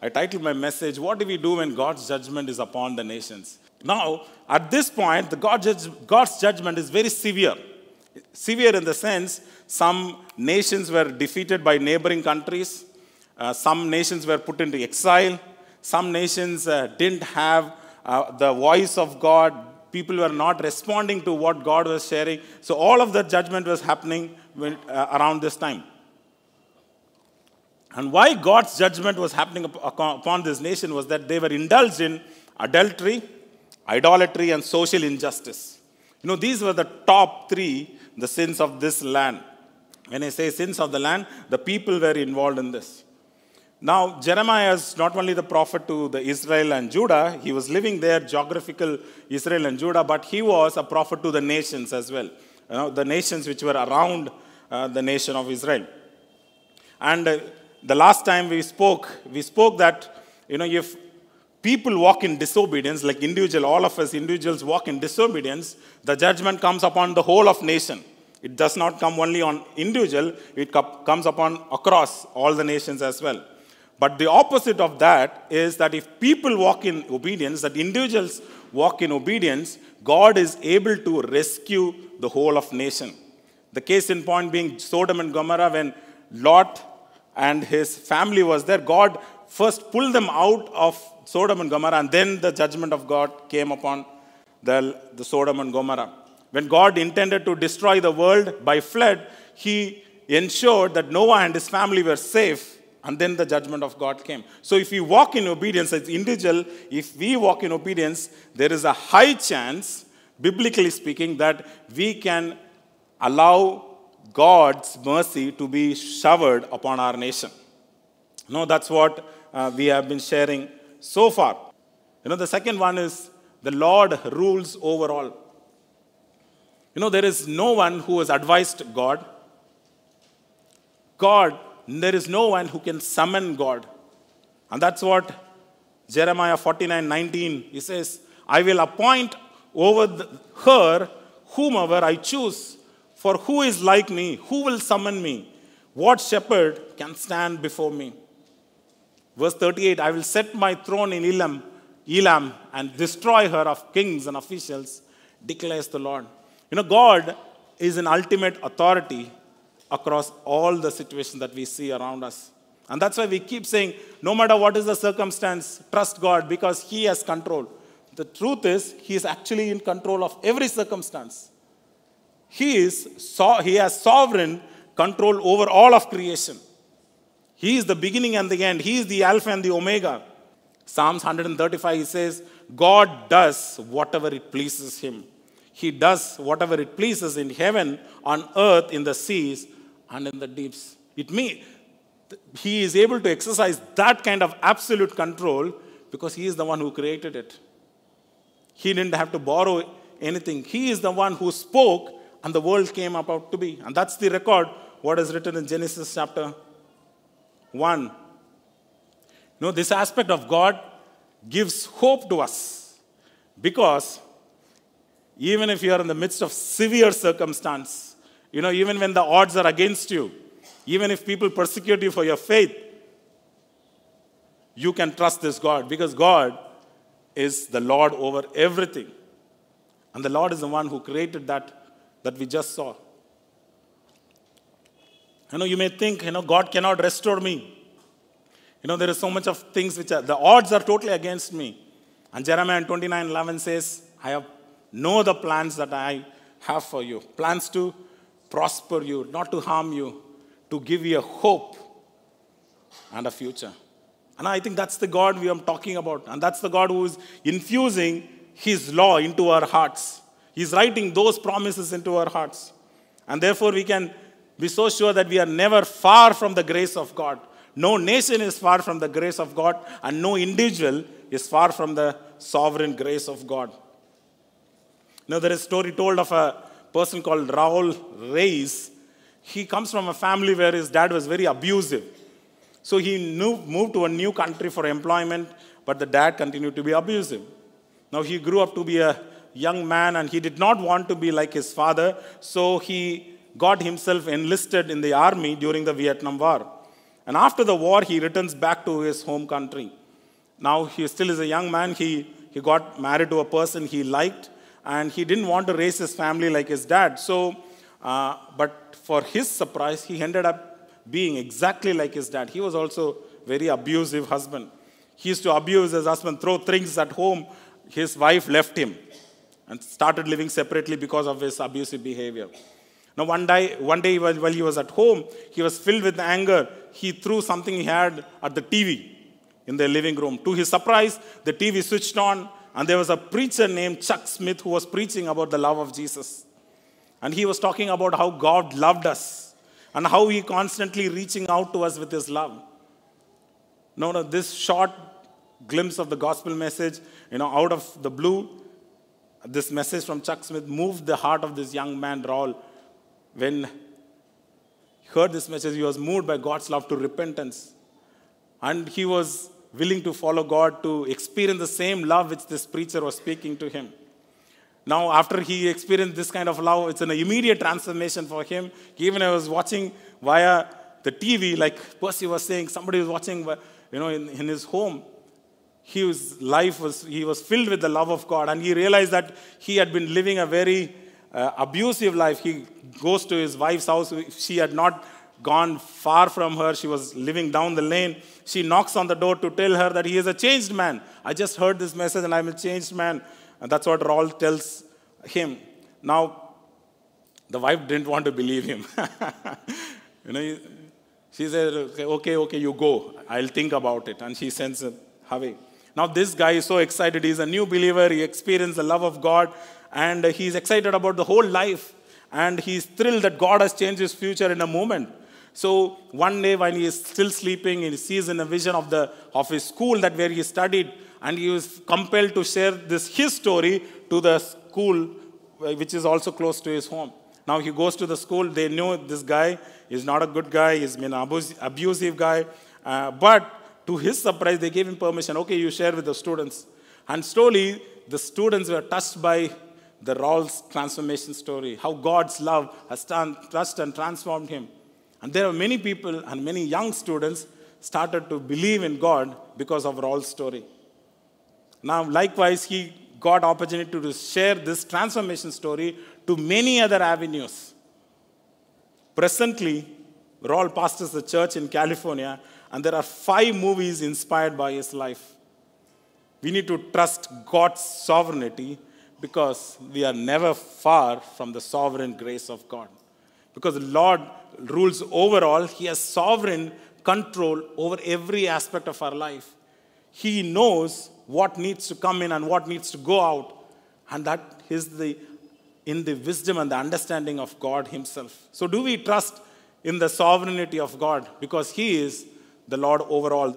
I titled my message, What Do We Do When God's Judgment is Upon the Nations? Now, at this point, the God judge, God's judgment is very severe. Severe in the sense, some nations were defeated by neighboring countries, uh, some nations were put into exile, some nations uh, didn't have uh, the voice of God, people were not responding to what God was sharing. So, all of the judgment was happening when, uh, around this time. And why God's judgment was happening upon this nation was that they were indulged in adultery, idolatry, and social injustice. You know, these were the top three, the sins of this land. When I say sins of the land, the people were involved in this. Now, Jeremiah is not only the prophet to the Israel and Judah, he was living there, geographical Israel and Judah, but he was a prophet to the nations as well. You know, the nations which were around uh, the nation of Israel. And uh, the last time we spoke, we spoke that, you know, if people walk in disobedience, like individual, all of us individuals walk in disobedience, the judgment comes upon the whole of nation. It does not come only on individual, it comes upon across all the nations as well. But the opposite of that is that if people walk in obedience, that individuals walk in obedience, God is able to rescue the whole of nation. The case in point being Sodom and Gomorrah, when Lot and his family was there, God first pulled them out of Sodom and Gomorrah, and then the judgment of God came upon the, the Sodom and Gomorrah. When God intended to destroy the world by flood, he ensured that Noah and his family were safe and then the judgment of God came. So if we walk in obedience as individual, if we walk in obedience, there is a high chance, biblically speaking, that we can allow God's mercy to be showered upon our nation. No, that's what uh, we have been sharing so far. You know, the second one is the Lord rules over all. You know, there is no one who has advised God. God there is no one who can summon God. And that's what Jeremiah 49 19, he says, I will appoint over the, her whomever I choose. For who is like me? Who will summon me? What shepherd can stand before me? Verse 38 I will set my throne in Elam, Elam and destroy her of kings and officials, declares the Lord. You know, God is an ultimate authority across all the situations that we see around us. And that's why we keep saying, no matter what is the circumstance, trust God because He has control. The truth is, He is actually in control of every circumstance. He, is, so, he has sovereign control over all of creation. He is the beginning and the end. He is the Alpha and the Omega. Psalms 135, he says, God does whatever it pleases him. He does whatever it pleases in heaven, on earth, in the seas, and in the deeps. It means he is able to exercise that kind of absolute control because he is the one who created it. He didn't have to borrow anything. He is the one who spoke and the world came about to be. And that's the record, what is written in Genesis chapter 1. You know, this aspect of God gives hope to us because even if you are in the midst of severe circumstance, you know, even when the odds are against you, even if people persecute you for your faith, you can trust this God because God is the Lord over everything. And the Lord is the one who created that that we just saw. You know, you may think, you know, God cannot restore me. You know, there is so much of things which are, the odds are totally against me. And Jeremiah 29 11 says, I have know the plans that I have for you. Plans to prosper you, not to harm you, to give you a hope and a future. And I think that's the God we are talking about. And that's the God who is infusing His law into our hearts. He's writing those promises into our hearts. And therefore, we can be so sure that we are never far from the grace of God. No nation is far from the grace of God, and no individual is far from the sovereign grace of God. Now, there is a story told of a person called Raul Ries. He comes from a family where his dad was very abusive. So he moved to a new country for employment, but the dad continued to be abusive. Now he grew up to be a young man and he did not want to be like his father, so he got himself enlisted in the army during the Vietnam War. And after the war, he returns back to his home country. Now, he still is a young man. He, he got married to a person he liked, and he didn't want to raise his family like his dad. So, uh, but for his surprise, he ended up being exactly like his dad. He was also very abusive husband. He used to abuse his husband, throw things at home. His wife left him and started living separately because of his abusive behavior. Now, one day, one day while he was at home, he was filled with anger. He threw something he had at the TV in their living room. To his surprise, the TV switched on, and there was a preacher named Chuck Smith who was preaching about the love of Jesus. And he was talking about how God loved us and how he constantly reaching out to us with his love. No, no, this short glimpse of the gospel message, you know, out of the blue, this message from Chuck Smith moved the heart of this young man, Raul. When he heard this message, he was moved by God's love to repentance. And he was willing to follow God to experience the same love which this preacher was speaking to him. Now, after he experienced this kind of love, it's an immediate transformation for him. Even I was watching via the TV, like Percy was saying, somebody was watching, you know, in, in his home. His life was, he was filled with the love of God, and he realized that he had been living a very uh, abusive life. He goes to his wife's house. She had not gone far from her. She was living down the lane. She knocks on the door to tell her that he is a changed man. I just heard this message and I'm a changed man. And that's what Raul tells him. Now, the wife didn't want to believe him. you know, she said, okay, okay, you go. I'll think about it. And she sends him away. Now, this guy is so excited. He's a new believer. He experienced the love of God. And he's excited about the whole life. And he's thrilled that God has changed his future in a moment. So one day when he is still sleeping, he sees in a vision of, the, of his school that where he studied and he was compelled to share this his story to the school which is also close to his home now he goes to the school they know this guy is not a good guy he's been an abusive guy uh, but to his surprise they gave him permission okay you share with the students and slowly the students were touched by the Raul's transformation story, how God's love has touched and transformed him. And there are many people and many young students started to believe in God because of Raul's story. Now, likewise, he got opportunity to share this transformation story to many other avenues. Presently, Raul pastors the church in California, and there are five movies inspired by his life. We need to trust God's sovereignty because we are never far from the sovereign grace of God. Because the Lord rules over all, He has sovereign control over every aspect of our life. He knows what needs to come in and what needs to go out. And that is the in the wisdom and the understanding of God Himself. So, do we trust in the sovereignty of God because He is the Lord over all?